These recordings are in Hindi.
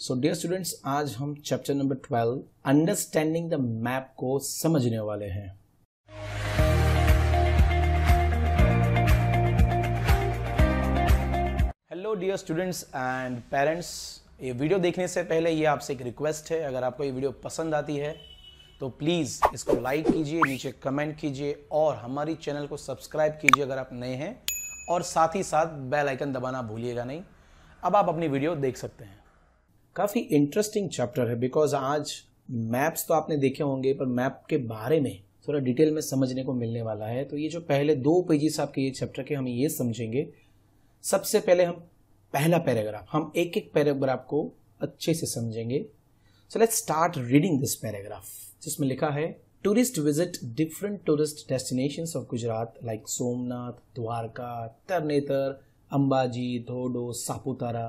सो डियर स्टूडेंट्स आज हम chapter number 12 understanding the map को समझने वाले हैं। Hello dear students and parents ये वीडियो देखने से पहले ये आपसे एक रिक्वेस्ट है। अगर आपको ये वीडियो पसंद आती है तो प्लीज़ इसको लाइक कीजिए, नीचे कमेंट कीजिए और हमारी चैनल को सब्सक्राइब कीजिए अगर आप नए हैं। और साथ ही साथ बेल आइकन दबाना भूलिएगा नहीं। अब आप अपनी वीडियो देख सकते हैं। काफ़ी इंटरेस्टिंग चैप्टर है बिकॉज़ आज मैप्स तो आपने देखे होंगे, पर मैप के बारे में थोड़ा डिटेल में समझने को मिलने वाला है। तो ये जो पहले दो पेजेस आपके ये चैप्टर के, हम ये समझेंगे। सबसे पहले हम पहला पैराग्राफ हम एक एक पैराग्राफ को अच्छे से समझेंगे। So let's start reading this paragraph जिसमें लिखा है tourist visit different tourist destination of Gujarat like Somnath Dwarka Tarnetar Ambaji Dhodo Saputara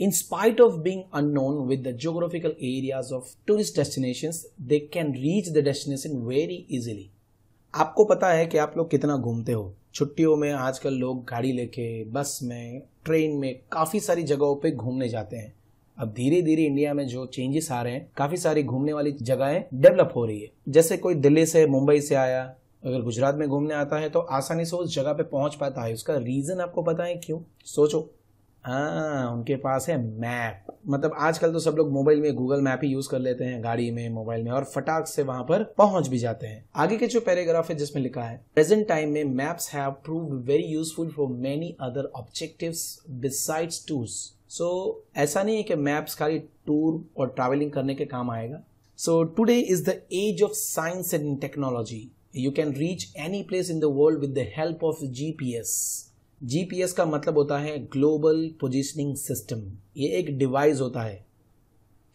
In spite of being unknown with the geographical areas of tourist destinations, they can reach the destination very easily. आपको पता है कि आप लोग कितना घूमते हो। छुट्टियों में आजकल लोग गाड़ी लेके बस में ट्रेन में काफ़ी सारी जगहों पे घूमने जाते हैं। अब धीरे धीरे इंडिया में जो चेंजेस आ रहे हैं काफ़ी सारी घूमने वाली जगहें डेवलप हो रही है। जैसे कोई दिल्ली से मुंबई से आया अगर गुजरात में घूमने आता है तो आसानी से उस जगह पे पहुँच पाता है। उसका रीज़न आपको पता है क्यों? सोचो। हाँ उनके पास है मैप। मतलब आजकल तो सब लोग मोबाइल में गूगल मैप ही यूज़ कर लेते हैं, गाड़ी में, मोबाइल में, और फटाक से वहाँ पर पहुँच भी जाते हैं। आगे के जो पैराग्राफ है जिसमें लिखा है प्रेजेंट टाइम में maps have prove very useful for many other objectives besides tours so ऐसा नहीं है कि मैप्स खाली टूर और ट्रैवलिंग करने के काम आएगा। So today is the age of science and technology you can reach any place in the world with the help of GPS GPS का मतलब होता है ग्लोबल पोजिशनिंग सिस्टम ये एक डिवाइस होता है।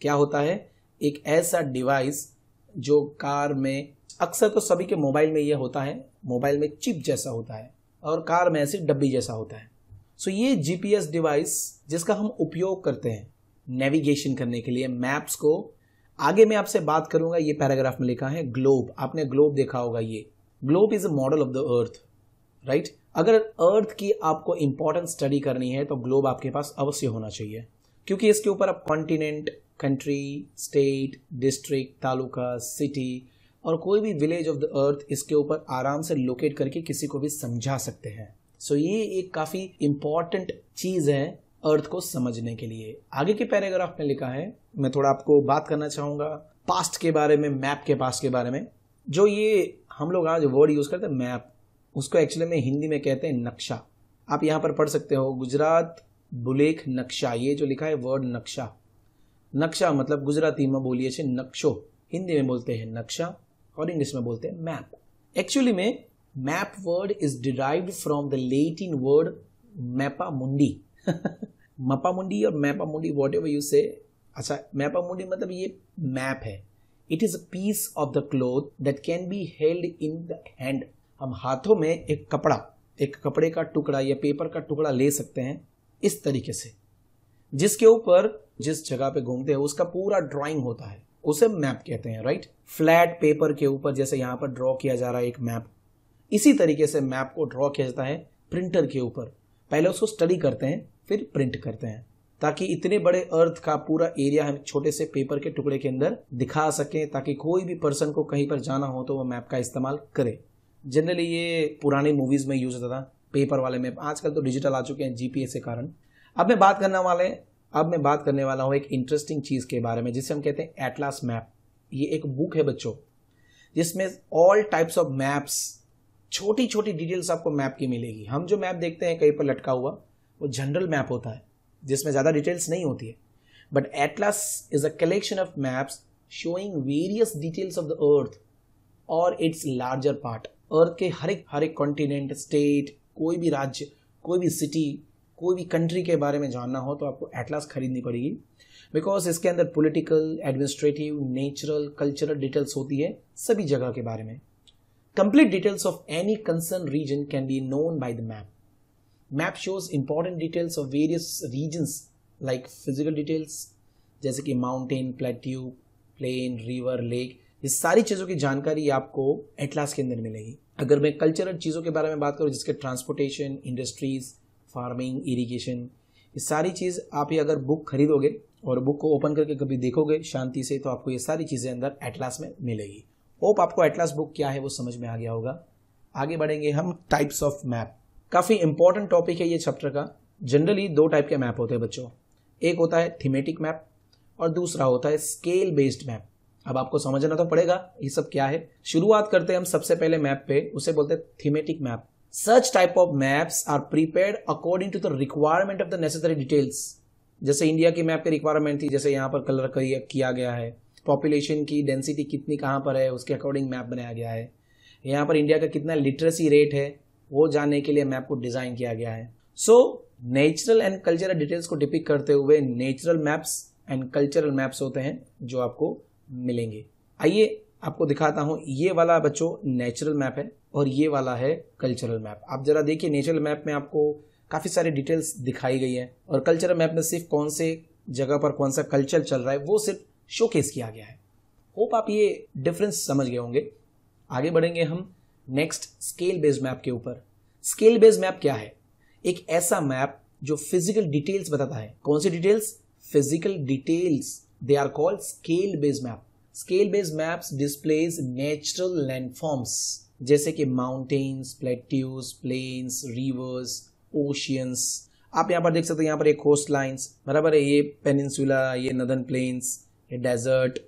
क्या होता है? एक ऐसा डिवाइस जो कार में, अक्सर तो सभी के मोबाइल में ये होता है। मोबाइल में चिप जैसा होता है और कार में ऐसी डब्बी जैसा होता है। सो ये जीपीएस डिवाइस जिसका हम उपयोग करते हैं नेविगेशन करने के लिए मैप्स को। आगे मैं आपसे बात करूँगा, ये पैराग्राफ में लिखा है ग्लोब आपने ग्लोब देखा होगा ये। Globe is a model of the earth right अगर अर्थ की आपको इंपॉर्टेंट स्टडी करनी है तो ग्लोब आपके पास अवश्य होना चाहिए। क्योंकि इसके ऊपर आप continent country state district taluka city और कोई भी विलेज ऑफ़ द अर्थ इसके ऊपर आराम से लोकेट करके किसी को भी समझा सकते हैं। सो so ये एक काफ़ी इंपॉर्टेंट चीज़ है अर्थ को समझने के लिए। आगे के पैराग्राफ में लिखा है, मैं थोड़ा आपको बात करना चाहूँगा पास्ट के बारे में मैप के पास के बारे में। जो ये हम लोग आज वर्ड यूज़ करते हैं मैप उसको एक्चुअली में हिंदी में कहते हैं नक्शा। आप यहाँ पर पढ़ सकते हो, गुजरात बुलेख नक्शा, ये जो लिखा है वर्ड नक्शा। नक्शा मतलब गुजराती में बोलिए छे नक्शो, हिंदी में बोलते हैं नक्शा और इंग्लिश में बोलते हैं मैप एक्चुअली में map word is derived from the Latin word mappa mundi mappa mundi और मैपा मुंडी वॉट एवर यू से अच्छा मैपा मुंडी मतलब ये मैप है। It is a piece of the cloth that can be held in the hand हम हाथों में एक कपड़ा, एक कपड़े का टुकड़ा या पेपर का टुकड़ा ले सकते हैं इस तरीके से। जिसके ऊपर, जिस जगह पे घूमते हैं, उसका पूरा ड्राइंग होता है। उसे मैप कहते हैं राइट फ्लैट पेपर के ऊपर, जैसे यहाँ पर ड्रॉ किया जा रहा है एक मैप इसी तरीके से मैप को ड्रॉ किया जाता है प्रिंटर के ऊपर। पहले उसको स्टडी करते हैं, फिर प्रिंट करते हैं। ताकि इतने बड़े अर्थ का पूरा एरिया हम छोटे से पेपर के टुकड़े के अंदर दिखा सकें, ताकि कोई भी पर्सन को कहीं पर जाना हो तो वह मैप का इस्तेमाल करे। जनरली ये पुरानी मूवीज़ में यूज़ होता था पेपर वाले में। आजकल तो डिजिटल आ चुके हैं जीपीएस के कारण। अब मैं बात करने वाले, अब मैं बात करने वाला हूँ एक इंटरेस्टिंग चीज़ के बारे में, जिसे हम कहते हैं एटलास मैप ये एक बुक है बच्चों, जिसमें ऑल टाइप्स ऑफ़ मैप्स छोटी छोटी डिटेल्स आपको मैप की मिलेगी। हम जो मैप देखते हैं, कहीं पर लटका हुआ, वो जनरल मैप होता है, जिसमें ज़्यादा डिटेल्स नहीं होती है। But atlas is a collection of maps showing various details of the earth और इट्स लार्जर पार्ट अर्थ के हर एक हर एक कॉन्टिनेंट स्टेट कोई भी राज्य, कोई भी सिटी कोई भी कंट्री के बारे में जानना हो तो आपको एटलास खरीदनी पड़ेगी। बिकॉज़ इसके अंदर political administrative natural cultural details होती है सभी जगह के बारे में। Complete details of any concern region can be known by the map map shows important details of various regions like physical details जैसे कि mountain plateau plain river lake ये सारी चीज़ों की जानकारी आपको एटलास के अंदर मिलेगी। अगर मैं कल्चरल चीज़ों के बारे में बात करूँ, जिसके ट्रांसपोर्टेशन इंडस्ट्रीज़ फ़ार्मिंग इरीगेशन ये सारी चीज़ आप ही अगर बुक खरीदोगे और बुक को ओपन करके कभी देखोगे शांति से तो आपको ये सारी चीज़ें अंदर एटलास में मिलेगी। होप आपको एटलास बुक क्या है वो समझ में आ गया होगा। आगे बढ़ेंगे हम टाइप्स ऑफ़ मैप काफ़ी इंपॉर्टेंट टॉपिक है ये चैप्टर का। जनरली दो टाइप के मैप होते हैं बच्चों। एक होता है थीमेटिक मैप और दूसरा होता है स्केल बेस्ड मैप अब आपको समझना तो पड़ेगा, ये सब क्या है? शुरुआत करते हैं हम सबसे पहले मैप पे, उसे बोलते हैं thematic map such type of maps are prepared according to the requirement of the necessary details जैसे इंडिया की मैप की रिक्वायरमेंट थी, जैसे यहाँ पर कलर किया गया है। पॉपुलेशन की डेंसिटी कितनी कहाँ पर है, उसके अकॉर्डिंग मैप बनाया गया है। यहाँ पर इंडिया का कितना लिटरेसी रेट है, वो जानने के लिए मैप को डिज़ाइन किया गया है। So natural and cultural details को डिपिक करते हुए natural maps and cultural maps होते हैं, जो आपको मिलेंगे। आइए आपको दिखाता हूँ, ये वाला बच्चों नेचुरल मैप है और ये वाला है कल्चरल मैप आप जरा देखिए नेचुरल मैप में आपको काफ़ी सारी डिटेल्स दिखाई गई है और कल्चरल मैप में सिर्फ़ कौन से जगह पर कौन सा कल्चर चल रहा है, वो सिर्फ़ शोकेस किया गया है। होप आप ये डिफरेंस समझ गए होंगे। आगे बढ़ेंगे हम नेक्स्ट स्केल बेस्ड मैप के ऊपर। स्केल बेस्ड मैप क्या है? एक ऐसा मैप जो फ़िज़िकल डिटेल्स बताता है। कौन सी details physical details called scale based map scale based maps displays natural landforms जैसे कि mountains plateaus plains rivers oceans आप यहाँ पर देख सकते हैं, यहाँ पर एक कोस्ट लाइन्स बराबर है ये पेनिनसुला ये नदन प्लेन्स ये डेजर्ट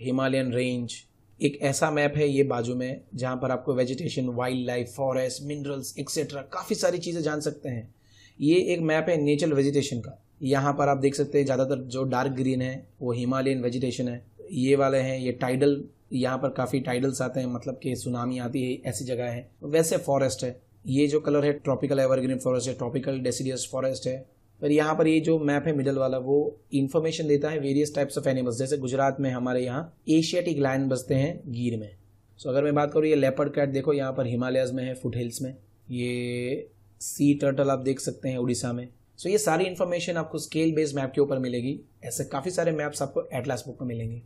हिमालयन रेंज एक ऐसा मैप है ये बाजू में, जहाँ पर आपको vegetation wildlife forest minerals etcetera काफ़ी सारी चीज़ें जान सकते हैं। ये एक मैप है नेचुरल वेजिटेशन का। यहाँ पर आप देख सकते हैं ज़्यादातर जो डार्क ग्रीन है, वो हिमालयन वेजिटेशन है। ये वाले हैं, ये टाइडल यहाँ पर काफ़ी टाइडल्स आते हैं मतलब कि सुनामी आती है, ऐसी जगह है। वैसे फॉरेस्ट है। ये जो कलर है ट्रॉपिकल एवरग्रीन फॉरेस्ट है ट्रॉपिकल डेसीडियस फॉरेस्ट है। पर यहाँ पर ये जो मैप है मिडल वाला, वो इन्फॉर्मेशन देता है वेरियस टाइप्स ऑफ़ एनिमल्स जैसे गुजरात में हमारे यहाँ एशियाटिक लाइन बसते हैं गिर में। सो अगर मैं बात करूँ, ये लेपर्ड कैट देखो, यहाँ पर हिमालयस में है फुट हिल्स में। ये सी टर्टल आप देख सकते हैं, उड़ीसा में। सो ये सारी इन्फॉर्मेशन आपको स्केल बेस्ड मैप के ऊपर मिलेगी। ऐसे काफ़ी सारे मैप्स आपको एटलास बुक में मिलेंगे।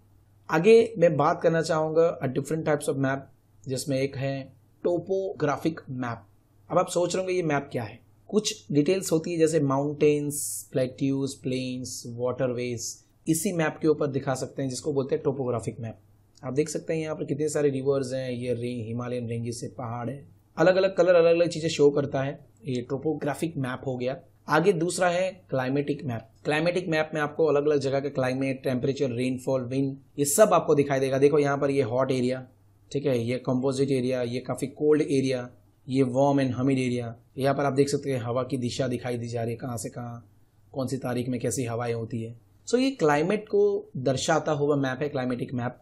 आगे मैं बात करना चाहूँगा डिफरेंट टाइप्स ऑफ़ मैप जिसमें एक है टोपोग्राफिक मैप अब आप सोच रहे होंगे ये मैप क्या है? कुछ डिटेल्स होती है, जैसे माउंटेन्स प्लेट्यूज प्लेन्स वाटरवेज इसी मैप के ऊपर दिखा सकते हैं, जिसको बोलते हैं टोपोग्राफिक मैप आप देख सकते हैं यहाँ पर कितने सारे रिवर्स हैं, ये रे, हिमालयन रेंजेस से पहाड़ है। अलग अलग कलर अलग अलग चीज़ें शो करता है। ये टोपोग्राफिक मैप हो गया। आगे दूसरा है क्लाइमेटिक मैप क्लाइमेटिक मैप में आपको अलग अलग जगह के क्लाइमेट टेम्परेचर रेनफॉल विंड ये सब आपको दिखाई देगा। देखो यहाँ पर ये हॉट एरिया ठीक है? ये कंपोजिट एरिया ये काफ़ी कोल्ड एरिया ये वॉर्म एंड हमिड एरिया यहाँ पर आप देख सकते हैं हवा की दिशा दिखाई दी जा रही है कहाँ से कहाँ कौन सी तारीख में कैसी हवाएँ होती है। सो so, ये क्लाइमेट को दर्शाता हुआ मैप है क्लाइमेटिक मैप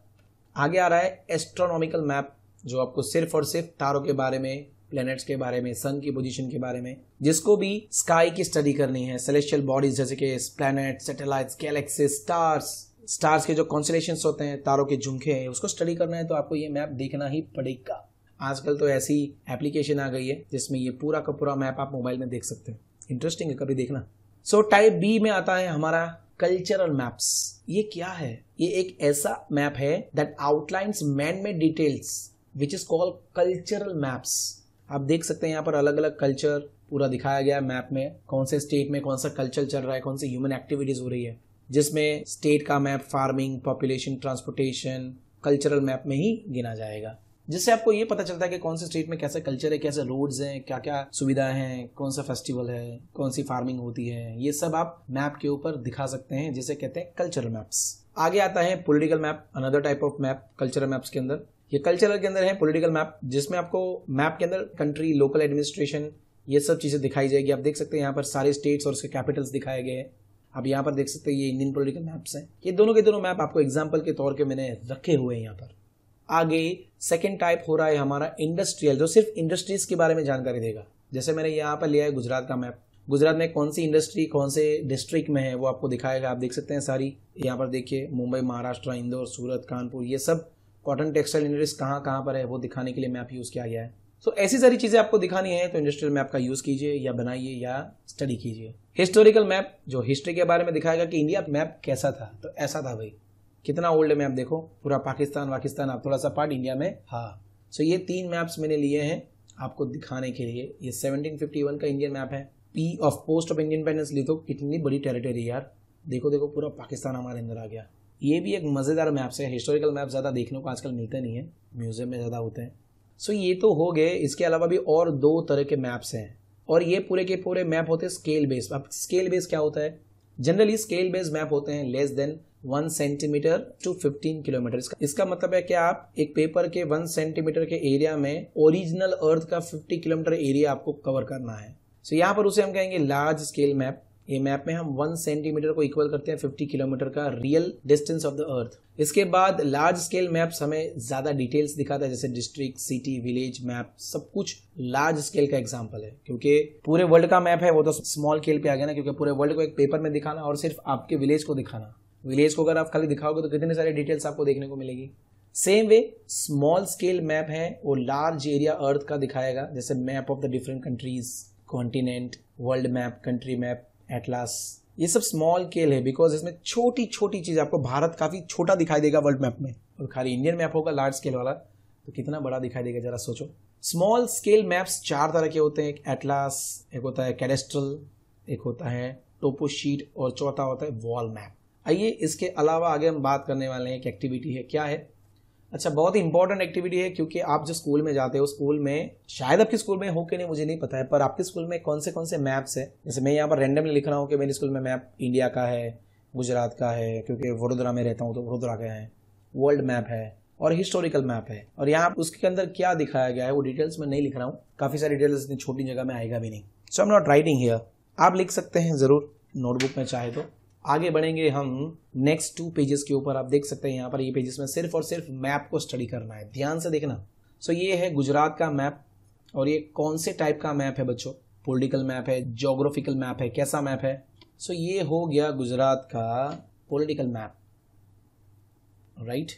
आगे आ रहा है एस्ट्रोनॉमिकल मैप जो आपको सिर्फ़ और सिर्फ़ तारों के बारे में प्लैनेट्स के बारे में सन की पोजीशन के बारे में, जिसको भी स्काई की स्टडी करनी है सेलेस्टियल बॉडीज जैसे कि planet satellites galaxy stars stars के जो कॉन्सलेशन होते हैं, तारों के झुमके हैं, उसको स्टडी करना है तो आपको ये मैप देखना ही पड़ेगा। आजकल तो ऐसी एप्लीकेशन आ गई है, जिसमें ये पूरा का पूरा मैप आप मोबाइल में देख सकते हैं। इंटरेस्टिंग है, कभी देखना। सो टाइप बी में आता है हमारा कल्चरल मैप्स ये क्या है? ये एक ऐसा मैप है that outlines man made details which is called cultural maps आप देख सकते हैं यहाँ पर अलग अलग कल्चर पूरा दिखाया गया है मैप में। कौन से स्टेट में कौन सा कल्चर चल रहा है, कौन सी ह्यूमन एक्टिविटीज़ हो रही है। जिसमें स्टेट का map farming population transportation cultural map में ही गिना जाएगा। जिससे आपको ये पता चलता है कि कौन से स्टेट में कैसे कल्चर है, कैसे रोड्स हैं क्या क्या सुविधाएँ हैं, कौन सा फेस्टिवल है, कौन सी फ़ार्मिंग होती है, ये सब आप मैप के ऊपर दिखा सकते हैं, जिसे कहते हैं कल्चरल मैप्स आगे आता है political map another type of map cultural maps के अंदर। ये कल्चरल के अंदर है पोलिटिकल मैप जिसमें आपको मैप के अंदर कंट्री लोकल एडमिनिस्ट्रेशन ये सब चीज़ें दिखाई जाएगी। आप देख सकते हैं यहाँ पर सारे स्टेट्स और उसके कैपिटल्स दिखाए गए हैं। आप यहाँ पर देख सकते हैं ये इंडियन पोलिटिकल मैप्स हैं। ये दोनों के दोनों मैप आपको एग्ज़ाम्पल के तौर पे मैंने रखे हुए हैं यहाँ पर। आगे सेकेंड टाइप हो रहा है हमारा इंडस्ट्रियल जो सिर्फ़ इंडस्ट्रीज़ के बारे में जानकारी देगा। जैसे मैंने यहाँ पर लिया है गुजरात का मैप गुजरात में कौन सी इंडस्ट्री कौन से डिस्ट्रिक्ट में है, वो आपको दिखाएगा। आप देख सकते हैं सारी। यहाँ पर देखिए मुंबई, महाराष्ट्र, इंदौर, सूरत, कानपुर, ये सब कॉटन टेक्सटाइल इंडस्ट्रीज़ कहाँ कहाँ पर है वो दिखाने के लिए मैप यूज़ किया गया है। सो so, ऐसी सारी चीज़ें आपको दिखानी है तो इंडस्ट्रियल मैप का यूज़ कीजिए या बनाइए या स्टडी कीजिए। हिस्टोरिकल मैप जो हिस्ट्री के बारे में दिखाएगा कि इंडिया मैप कैसा था तो ऐसा था भाई। कितना ओल्ड मैप देखो पूरा पाकिस्तान वाकिस्तान आप थोड़ा सा पार्ट इंडिया में हाँ। सो so, ये तीन मैप्स मैंने लिए हैं आपको दिखाने के लिए। ये 1751 का इंडियन मैप है। P of post of Indian independence ली तो कितनी बड़ी टेरिटरी यार। देखो देखो पूरा पाकिस्तान हमारे अंदर आ गया। ये भी एक मज़ेदार मैप्स है हिस्टोरिकल मैप ज़्यादा देखने को आजकल मिलते नहीं है म्यूज़ियम में ज़्यादा होते हैं। सो ये तो हो गए इसके अलावा भी और दो तरह के मैप्स हैं। और ये पूरे के पूरे मैप होते हैं स्केल बेस्ड अब स्केल बेस्ड क्या होता है? जनरली स्केल बेस्ड मैप होते हैं less than one centimetre to fifteen kilometre इसका, इसका मतलब है कि आप एक पेपर के वन सेंटीमीटर के एरिया में ओरिजिनल अर्थ का फिफ्टी किलोमीटर एरिया आपको कवर करना है। सो so, यहाँ पर उसे हम कहेंगे लार्ज स्केल मैप ये मैप में हम वन सेंटीमीटर को इक्वल करते हैं फिफ्टी किलोमीटर का real distance of the earth इसके बाद लार्ज स्केल मैप्स हमें ज़्यादा डिटेल्स दिखाता है, जैसे डिस्ट्रिक्ट सिटी विलेज मैप सब कुछ लार्ज स्केल का एग्ज़ाम्पल है। क्योंकि पूरे वर्ल्ड का मैप है, वो तो स्मॉल स्केल पे आ गया ना, क्योंकि पूरे वर्ल्ड को एक पेपर में दिखाना और सिर्फ़ आपके विलेज को दिखाना। विलेज को अगर आप खाली दिखाओगे तो कितने सारे डिटेल्स आपको देखने को मिलेगी। Same way small scale map है, वो लार्ज एरिया अर्थ का दिखाएगा, जैसे map of the different countries continent world map country map atlas ये सब स्मॉल स्केल है बिकॉज़ इसमें छोटी छोटी चीज़ आपको भारत काफ़ी छोटा दिखाई देगा वर्ल्ड मैप में। और खाली इंडियन मैप होगा लार्ज स्केल वाला। तो कितना बड़ा दिखाई देगा जरा सोचो। स्मॉल स्केल मैप्स चार तरह के होते हैं। एक एटलास एक होता है कैडेस्ट्रल एक होता है टोपो शीट और चौथा होता है वॉल मैप आइए इसके अलावा आगे हम बात करने वाले हैं एक एक्टिविटी है, क्या है। अच्छा बहुत ही इंपॉर्टेंट एक्टिविटी है क्योंकि आप जो स्कूल में जाते हो स्कूल में, शायद आपके स्कूल में हो कि नहीं, मुझे नहीं पता है, पर आपके स्कूल में कौन से कौन से मैप्स है? जैसे मैं यहाँ पर रैंडमली लिख रहा हूँ कि मेरे स्कूल में मैप इंडिया का है, गुजरात का है, क्योंकि वडोदरा में रहता हूँ तो वडोदरा का है वर्ल्ड मैप है और हिस्टोरिकल मैप है। और यहाँ उसके अंदर क्या दिखाया गया है, वो डिटेल्स में नहीं लिख रहा हूँ। काफ़ी सारी डिटेल्स इतनी छोटी जगह में आएगा भी नहीं। So am not writing here आप लिख सकते हैं ज़रूर नोटबुक में चाहे तो। आगे बढ़ेंगे हम नेक्स्ट टू पेजेस के ऊपर। आप देख सकते हैं यहाँ पर ये पेजेस में सिर्फ़ और सिर्फ़ मैप को स्टडी करना है। ध्यान से देखना। सो so, ये है गुजरात का मैप और ये कौन से टाइप का मैप है बच्चों? पॉलिटिकल मैप है जोग्राफिकल मैप है कैसा मैप है? सो so, ये हो गया गुजरात का पॉलिटिकल मैप राइट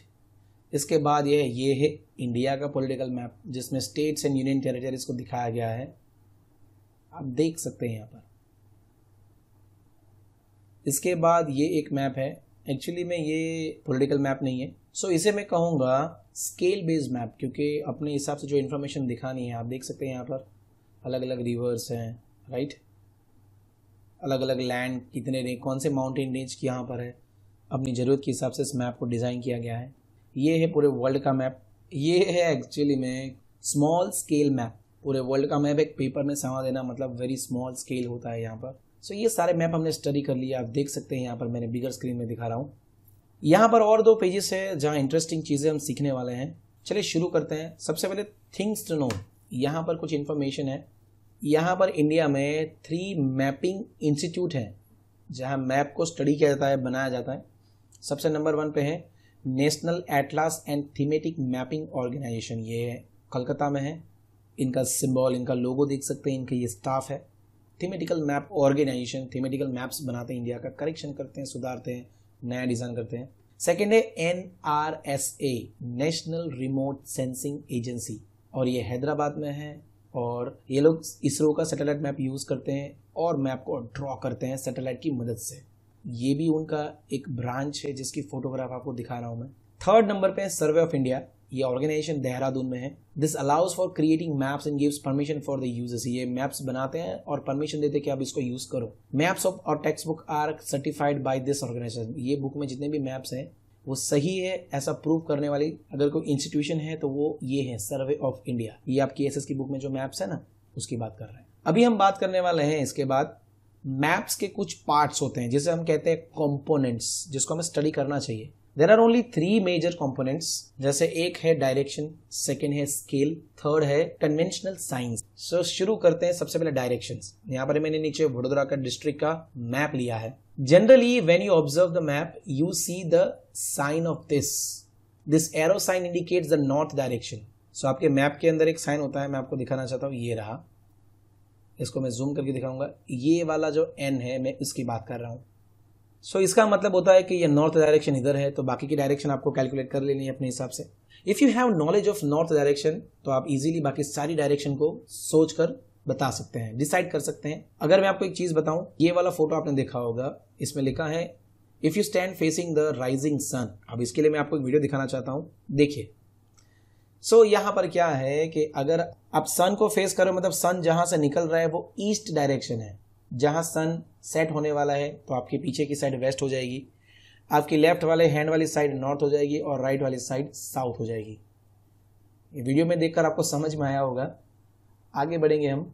इसके बाद ये ये है इंडिया का पॉलिटिकल मैप जिसमें स्टेट्स एंड यूनियन टेरिटरीज को दिखाया गया है। आप देख सकते हैं यहाँ पर। इसके बाद ये एक मैप है। एक्चुअली में ये पॉलिटिकल मैप नहीं है। सो so, इसे मैं कहूँगा स्केल बेस्ड मैप क्योंकि अपने हिसाब से जो इन्फॉर्मेशन दिखानी है आप देख सकते हैं यहाँ पर। अलग अलग रिवर्स हैं राइट अलग अलग लैंड कितने रेंज कौन से माउंटेन रेंज यहाँ पर है। अपनी ज़रूरत के हिसाब से इस मैप को डिज़ाइन किया गया है। ये है पूरे वर्ल्ड का मैप ये है एक्चुअली में स्मॉल स्केल मैप पूरे वर्ल्ड का मैप एक पेपर में समा देना मतलब वेरी स्मॉल स्केल होता है यहाँ पर। सो ये सारे मैप हमने स्टडी कर लिया आप देख सकते हैं यहाँ पर मैंने बिगर स्क्रीन में दिखा रहा हूँ। यहाँ पर और दो पेजेस है जहाँ इंटरेस्टिंग चीज़ें हम सीखने वाले हैं। चलिए शुरू करते हैं। सबसे पहले थिंग्स टू नो यहाँ पर कुछ इन्फॉर्मेशन है। यहाँ पर इंडिया में थ्री मैपिंग इंस्टीट्यूट हैं, जहाँ मैप को स्टडी किया जाता है, बनाया जाता है। सबसे नंबर वन पे है national atlas and thematic mapping organisation ये कलकत्ता में है। इनका सिंबल इनका लोगो देख सकते हैं। इनका ये स्टाफ है। Thematical map organisation thematical maps बनाते हैं, इंडिया का करेक्शन करते हैं, सुधारते हैं, नया डिज़ाइन करते हैं। सेकेंड है N R S A national remote sensing agency और ये हैदराबाद में है और ये लोग इसरो का सैटेलाइट मैप यूज़ करते हैं और मैप को ड्रॉ करते हैं सैटेलाइट की मदद से। ये भी उनका एक ब्रांच है जिसकी फोटोग्राफ आपको दिखा रहा हूँ मैं। थर्ड नंबर पे है सर्वे ऑफ़ इंडिया ये ऑर्गेनाइजेशन देहरादून में है। This allows for creating maps and gives permission for the users ये मैप्स बनाते हैं और परमिशन देते हैं कि आप इसको यूज़ करो। मैप्स ऑफ़ और text book are certified by this organisation ये बुक में जितने भी मैप्स हैं, वो सही है, ऐसा प्रूव करने वाली अगर कोई इंस्टीट्यूशन है तो वो ये है सर्वे ऑफ़ इंडिया ये आपकी एस की बुक में जो मैप्स है ना, उसकी बात कर रहे हैं। अभी हम बात करने वाले हैं इसके बाद मैप्स के कुछ पार्ट्स होते हैं, जिसे हम कहते हैं कंपोनेंट्स जिसको हमें स्टडी करना चाहिए। There are only three major components जैसे एक है डायरेक्शन सेकेंड है स्केल थर्ड है कन्वेंशनल साइंस सो शुरू करते हैं सबसे पहले डायरेक्शन यहाँ पर मैंने नीचे वडोदरा का डिस्ट्रिक्ट का मैप लिया है. Generally when you observe the map you see the sign of this this arrow sign indicate the north direction so आपके मैप के अंदर एक साइन होता है. मैं आपको दिखाना चाहता हूँ, ये रहा. इसको मैं जूम करके दिखाऊँगा. ये वाला जो एन है, मैं उसकी बात कर रहा हूँ. सो so, इसका मतलब होता है कि ये नॉर्थ डायरेक्शन इधर है तो बाकी की डायरेक्शन आपको कैलकुलेट कर लेनी है अपने हिसाब से। If you have knowledge of north direction तो आप इजीली बाकी सारी डायरेक्शन को सोच कर बता सकते हैं डिसाइड कर सकते हैं। अगर मैं आपको एक चीज़ बताऊँ ये वाला फ़ोटो आपने देखा होगा इसमें लिखा है if you stand facing the rising sun अब इसके लिए मैं आपको एक वीडियो दिखाना चाहता हूँ देखिए। सो so, यहाँ पर क्या है कि अगर आप सन को फेस करो मतलब सन जहाँ से निकल रहा है वो ईस्ट डायरेक्शन है। जहाँ सन सेट होने वाला है तो आपके पीछे की साइड वेस्ट हो जाएगी। आपकी लेफ़्ट वाले हैंड वाली साइड नॉर्थ हो जाएगी और राइट वाली साइड साउथ हो जाएगी। ये वीडियो में देखकर आपको समझ में आया होगा। आगे बढ़ेंगे हम।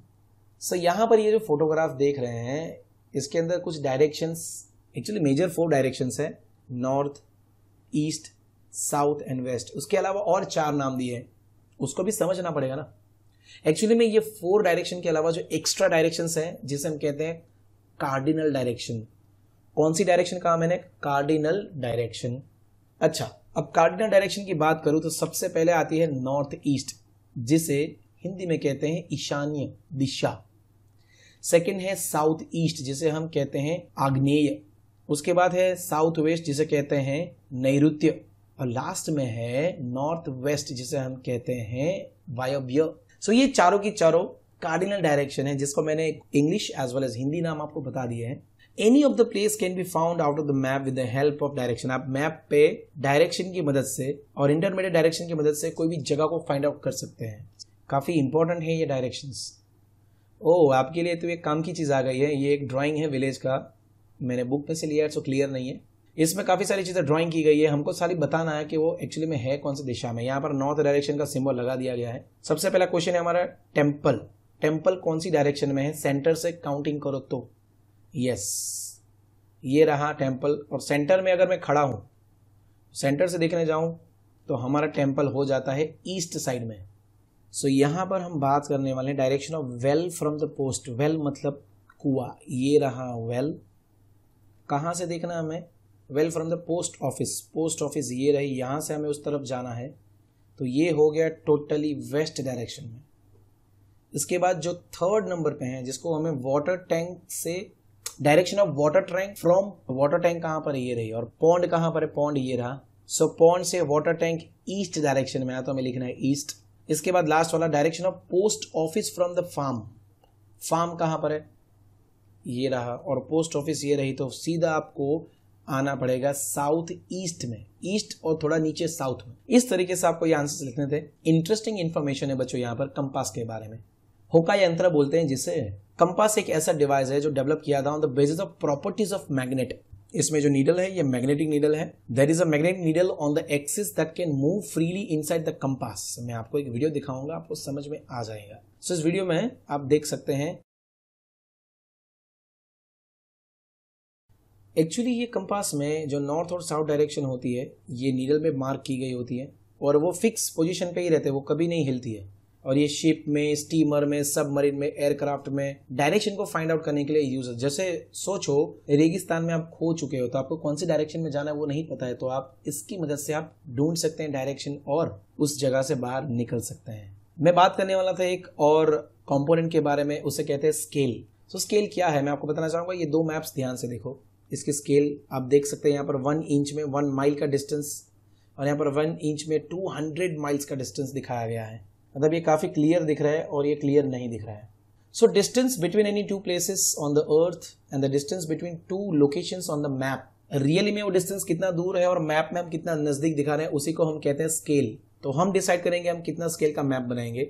सर यहाँ पर ये जो फोटोग्राफ देख रहे हैं, इसके अंदर कुछ directions actually major four directions है। North east south and west उसके अलावा और चार नाम दिए हैं। उसको भी समझना पड़ेगा ना। एक्चुअली में ये फोर डायरेक्शन के अलावा जो एक्स्ट्रा डायरेक्शन है, जिसे हम कहते हैं कार्डिनल डायरेक्शन कौन सी डायरेक्शन कहा मैंने? कार्डिनल डायरेक्शन अच्छा अब कार्डिनल डायरेक्शन की बात करूँ तो सबसे पहले आती है नॉर्थ ईस्ट जिसे हिंदी में कहते हैं ईशान्य दिशा। सेकंड है साउथ ईस्ट जिसे हम कहते हैं आग्नेय। उसके बाद है साउथ वेस्ट जिसे कहते हैं नैऋत्य। और लास्ट में है नॉर्थ वेस्ट जिसे हम कहते हैं वायव्य। सो ये चारों की चारों कार्डिनल डायरेक्शन है, जिसको मैंने English as well as Hindi नाम आपको बता दिए हैं। Any of the place can be found out of the map with the help of direction आप मैप पे डायरेक्शन की मदद से और इंटरमीडिएट डायरेक्शन की मदद से कोई भी जगह को फाइंड आउट कर सकते हैं। काफ़ी इंपॉर्टेंट है ये डायरेक्शंस ओह आपके लिए तो एक काम की चीज़ आ गई है। ये एक ड्राइंग है विलेज का। मैंने बुक में से लिया है सो क्लियर नहीं है। इसमें काफ़ी सारी चीज़ें ड्राइंग की गई है। हमको सारी बताना है कि वो एक्चुअली में है कौन सी दिशा में यहाँ पर नॉर्थ डायरेक्शन का सिंबल लगा दिया गया है। सबसे पहला क्वेश्चन है हमारा टेंपल टेंपल कौन सी डायरेक्शन में है? सेंटर से काउंटिंग करो तो। यस ये रहा टेंपल और सेंटर में अगर मैं खड़ा हूँ सेंटर से देखने जाऊँ तो हमारा टेंपल हो जाता है ईस्ट साइड में। सो so, यहाँ पर हम बात करने वाले हैं direction of well from the post well मतलब कुआ। ये रहा वेल कहाँ से देखना हमें? Well from the post office post office ये रही यहाँ से हमें उस तरफ़ जाना है। तो ये हो गया टोटली वेस्ट डायरेक्शन में। इसके बाद जो थर्ड नंबर पे है जिसको हमें वाटर टैंक से direction of water tank from water tank कहाँ पर ये रही और पॉन्ड कहाँ पर है? पॉन्ड ये रहा। सो so, पॉन्ड से वाटर टैंक ईस्ट डायरेक्शन में आया तो हमें लिखना है ईस्ट इसके बाद लास्ट वाला direction of post office from the farm farm कहाँ पर है? ये रहा और पोस्ट ऑफ़िस ये रही तो सीधा आपको आना पड़ेगा साउथ ईस्ट में ईस्ट और थोड़ा नीचे साउथ में। इस तरीके से आपको ये आंसर लिखने थे। इंटरेस्टिंग इन्फॉर्मेशन है बच्चों यहाँ पर कंपास के बारे में। होका यंत्र बोलते हैं जिसे कंपास एक ऐसा डिवाइस है जो डेवलप किया था on the basis of properties of magnet इसमें जो नीडल है ये मैग्नेटिक नीडल है। There is a magnetic needle on the axis that can move freely inside the compass मैं आपको एक वीडियो दिखाऊँगा आपको समझ में आ जाएगा। सो so, इस वीडियो में आप देख सकते हैं एक्चुअली ये कंपास में जो नॉर्थ और साउथ डायरेक्शन होती है, ये नीडल में मार्क की गई होती है और वो फिक्स पोजीशन पे ही रहते हैं, वो कभी नहीं हिलती है। और ये शिप में स्टीमर में सबमरीन में एयरक्राफ्ट में डायरेक्शन को फाइंड आउट करने के लिए यूज़ जैसे सोचो, रेगिस्तान में आप खो चुके हो तो आपको कौन सी डायरेक्शन में जाना है वो नहीं पता है तो आप इसकी मदद से आप ढूंढ सकते हैं डायरेक्शन और उस जगह से बाहर निकल सकते हैं। मैं बात करने वाला था एक और कॉम्पोनेंट के बारे में, उसे कहते हैं स्केल सो स्केल क्या है? मैं आपको बताना चाहूँगा, ये दो मैप्स ध्यान से देखो। इसकी स्केल आप देख सकते हैं यहाँ पर वन इंच में वन माइल का डिस्टेंस और यहाँ पर वन इंच में टू हंड्रेड माइल्स का डिस्टेंस दिखाया गया है। मतलब ये काफ़ी क्लियर दिख रहा है और ये क्लियर नहीं दिख रहा है। So distance between any two places on the earth and the distance between two location on the map really में वो डिस्टेंस कितना दूर है और मैप में हम कितना नज़दीक दिखा रहे हैं, उसी को हम कहते हैं स्केल तो हम डिसाइड करेंगे हम कितना स्केल का मैप बनाएँगे।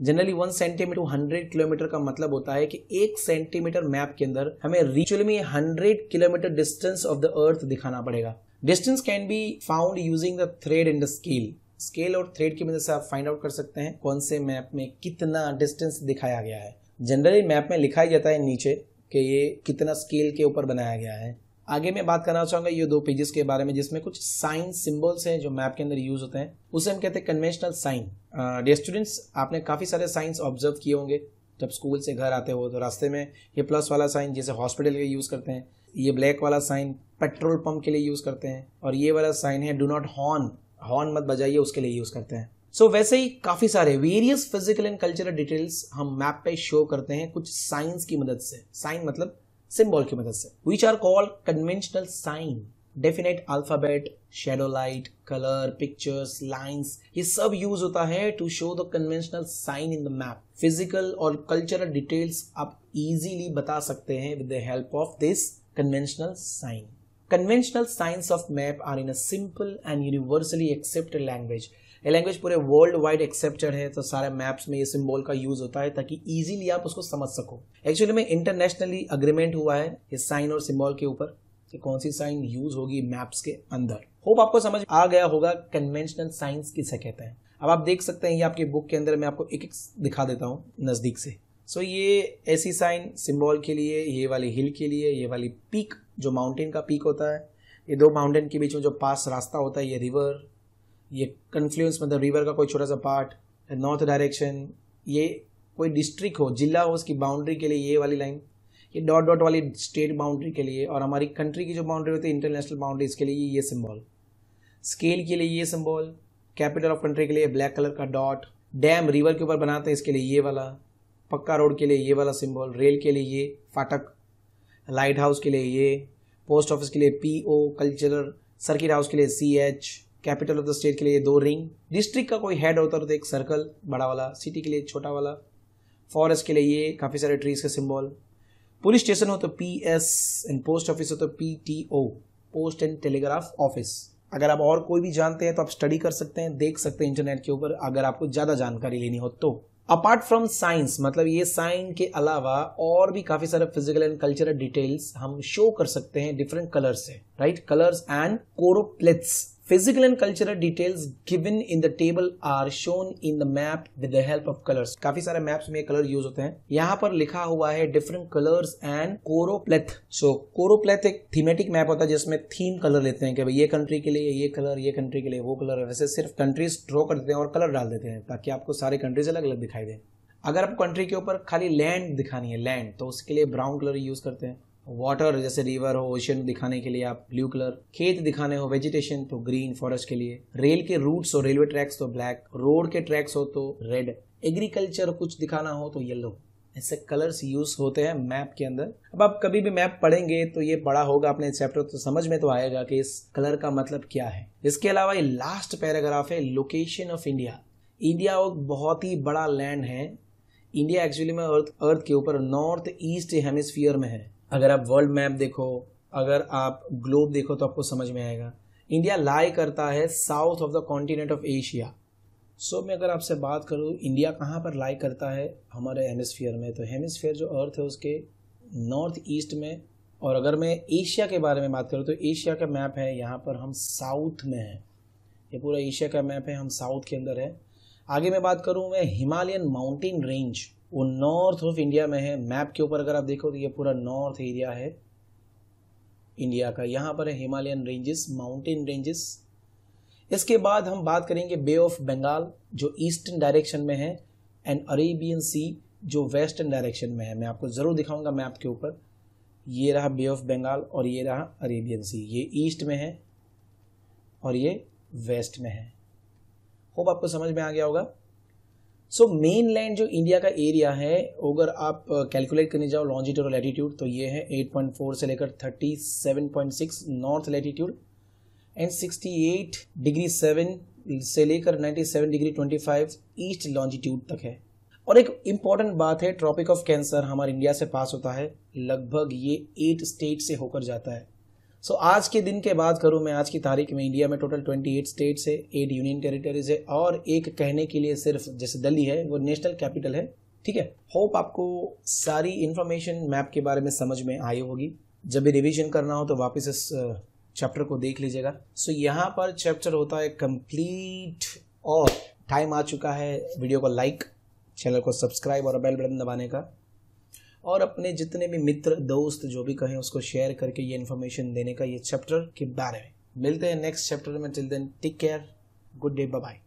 Generally one centimetre hundred kilometre का मतलब होता है कि एक सेंटीमीटर मैप के अंदर हमें रिचुअली में hundred kilometre distance of the earth दिखाना पड़ेगा। Distance can be found using the thread in the scale scale और थ्रेड की मदद से आप फाइंड आउट कर सकते हैं कौन से मैप में कितना डिस्टेंस दिखाया गया है। जनरली मैप में लिखा ही जाता है नीचे कि ये कितना स्केल के ऊपर बनाया गया है। आगे मैं बात करना चाहूँगा ये दो पेजेस के बारे में जिसमें कुछ साइन सिंबल्स हैं जो मैप के अंदर यूज़ होते हैं। उसे हम कहते हैं कन्वेंशनल साइन डियर स्टूडेंट्स आपने काफ़ी सारे साइंस ऑब्ज़र्व किए होंगे। जब स्कूल से घर आते हो तो रास्ते में ये प्लस वाला साइन जैसे हॉस्पिटल के यूज़ करते हैं ये ब्लैक वाला साइन पेट्रोल पंप के लिए यूज़ करते हैं और ये वाला साइन है डू नॉट हॉर्न हॉर्न मत बजाइए उसके लिए यूज़ करते हैं। सो so, वैसे ही काफ़ी सारे various physical and cultural details हम मैप पे शो करते हैं कुछ साइंस की मदद से। साइन मतलब सिंबल की मदद से। Which are called conventional sign definite alphabet shadow light colour pictures lines ये सब यूज़ होता है to show the conventional sign in the map physical और कल्चरल डिटेल्स आप इजीली बता सकते हैं with the help of this conventional sign conventional signs of map are in a simple and universally accepted language. ये लैंग्वेज पूरे वर्ल्ड वाइड एक्सेप्टेड है तो सारे मैप्स में ये सिंबल का यूज़ होता है ताकि इजीली आप उसको समझ सको। एक्चुअली में इंटरनेशनली अग्रीमेंट हुआ है इस साइन और सिंबल के ऊपर कि कौन सी साइन यूज़ होगी मैप्स के अंदर। होप आपको समझ आ गया होगा कन्वेंशनल साइंस किसे कहते हैं। अब आप देख सकते हैं ये आपके बुक के अंदर मैं आपको एक एक दिखा देता हूँ नज़दीक से। सो so, ये ऐसी साइन सिंबल के लिए ये वाली हिल के लिए ये वाली पीक जो माउंटेन का पीक होता है, ये दो माउंटेन के बीच में जो पास रास्ता होता है, ये रिवर ये कन्फ्लुएंस मतलब रिवर का कोई छोटा सा पार्ट नॉर्थ डायरेक्शन ये कोई डिस्ट्रिक्ट हो, जिला हो, उसकी बाउंड्री के लिए ये वाली लाइन ये डॉट डॉट वाली स्टेट बाउंड्री के लिए और हमारी कंट्री की जो बाउंड्री होती है इंटरनेशनल बाउंड्री इसके लिए ये सिंबल स्केल के लिए ये सिम्बॉल कैपिटल ऑफ़ कंट्री के लिए ब्लैक कलर का डॉट डैम रिवर के ऊपर बनाते हैं, इसके लिए ये वाला, पक्का रोड के लिए ये वाला सिम्बॉल रेल के लिए ये, फाटक लाइट हाउस के लिए ये पोस्ट ऑफ़िस के लिए P O cultural circuit house के लिए C H capital of the state के लिए दो रिंग डिस्ट्रिक्ट का कोई हेड होता है तो एक सर्कल बड़ा वाला। सिटी के लिए छोटा वाला। फॉरेस्ट के लिए ये, काफ़ी सारे ट्रीज का सिंबल पुलिस स्टेशन हो तो P S and post office हो तो P T O post and telegraph office अगर आप और कोई भी जानते हैं तो आप स्टडी कर सकते हैं, देख सकते हैं इंटरनेट के ऊपर, अगर आपको ज़्यादा जानकारी लेनी हो तो। अपार्ट फ्रॉम साइंस मतलब ये साइन के अलावा और भी काफ़ी सारे फ़िज़िकल एंड कल्चरल डिटेल्स हम शो कर सकते हैं डिफरेंट कलर से right colours and choropleths Physical and cultural details given in the table are shown in the map with the help of colors. काफ़ी सारे मैप्स में कलर यूज़ होते हैं। यहाँ पर लिखा हुआ है different colours and choropleth so choropleth एक थीमेटिक मैप होता है जिसमें थीम कलर लेते हैं कि भाई ये कंट्री के लिए ये कलर ये कंट्री के लिए वो कलर वैसे सिर्फ़ कंट्रीज़ ड्रॉ कर देते हैं और कलर डाल देते हैं, ताकि आपको सारे कंट्रीज़ अलग अलग दिखाई दे। अगर आपको कंट्री के ऊपर खाली लैंड दिखानी है लैंड तो उसके लिए ब्राउन कलर यूज़ करते हैं। वाटर जैसे रिवर हो ओशन दिखाने के लिए आप ब्लू कलर खेत दिखाने हो वेजिटेशन तो ग्रीन फॉरेस्ट के लिए। रेल के रूट्स हो रेलवे ट्रैक्स तो ब्लैक रोड के ट्रैक्स हो तो रेड एग्रीकल्चर कुछ दिखाना हो तो येलो ऐसे कलर्स यूज़ होते हैं मैप के अंदर। अब आप कभी भी मैप पढ़ेंगे तो ये पढ़ा होगा अपने चैप्टर तो समझ में तो आएगा कि इस कलर का मतलब क्या है। इसके अलावा ये लास्ट पैराग्राफ है लोकेशन ऑफ़ इंडिया इंडिया एक बहुत ही बड़ा लैंड है। इंडिया एक्चुअली में अर्थ अर्थ के ऊपर नॉर्थ ईस्ट हेमिस्फीयर में है। अगर आप वर्ल्ड मैप देखो, अगर आप ग्लोब देखो तो आपको समझ में आएगा। इंडिया लाई करता है south of the continent of Asia so मैं अगर आपसे बात करूँ, इंडिया कहाँ पर लाई करता है? हमारे हेमिसफियर में। तो हेमिसफियर जो अर्थ है, उसके नॉर्थ ईस्ट में। और अगर मैं एशिया के बारे में बात करूँ तो एशिया का मैप है, यहाँ पर हम साउथ में हैं। ये पूरा एशिया का मैप है, हम साउथ के अंदर है। आगे मैं बात करूँ, मैं हिमालयन माउंटेन रेंज वो नॉर्थ ऑफ़ इंडिया में है मैप के ऊपर अगर आप देखो तो ये पूरा नॉर्थ एरिया है इंडिया का। यहाँ पर है हिमालयन रेंजेस माउंटेन रेंजेस इसके बाद हम बात करेंगे बे ऑफ़ बंगाल जो ईस्टर्न डायरेक्शन में है एंड अरेबियन सी जो वेस्टर्न डायरेक्शन में है। मैं आपको ज़रूर दिखाऊँगा मैप के ऊपर। ये रहा बे ऑफ़ बंगाल और ये रहा अरेबियन सी ये ईस्ट में है और ये वेस्ट में है। होप आपको समझ में आ गया होगा। सो मेन लैंड जो इंडिया का एरिया है अगर आप कैलकुलेट uh, करने जाओ लॉन्जिट्यूड और लैटिट्यूड तो ये है 8.4 से लेकर 37.6 नॉर्थ लैटिट्यूड एंड 68 डिग्री 7 से लेकर 97 डिग्री 25 ईस्ट लॉन्जिट्यूड तक है। और एक इंपॉर्टेंट बात है ट्रॉपिक ऑफ़ कैंसर हमारे इंडिया से पास होता है लगभग ये एट स्टेट से होकर जाता है। सो so, आज के दिन के बात करूँ मैं आज की तारीख में इंडिया में टोटल 28 स्टेट्स है एट यूनियन टेरिटरीज है और एक कहने के लिए सिर्फ़ जैसे दिल्ली है वो नेशनल कैपिटल है ठीक है? होप आपको सारी इंफॉर्मेशन मैप के बारे में समझ में आई होगी। जब भी रिविजन करना हो तो वापस इस चैप्टर को देख लीजिएगा। सो so, यहाँ पर चैप्टर होता है कंप्लीट और टाइम आ चुका है। वीडियो को लाइक चैनल को सब्सक्राइब और बेल बटन दबाने का। और अपने जितने भी मित्र, दोस्त, जो भी कहें, उसको शेयर करके ये इन्फॉर्मेशन देने का ये चैप्टर के बारे में। मिलते हैं नेक्स्ट चैप्टर में। Till then take care good day bye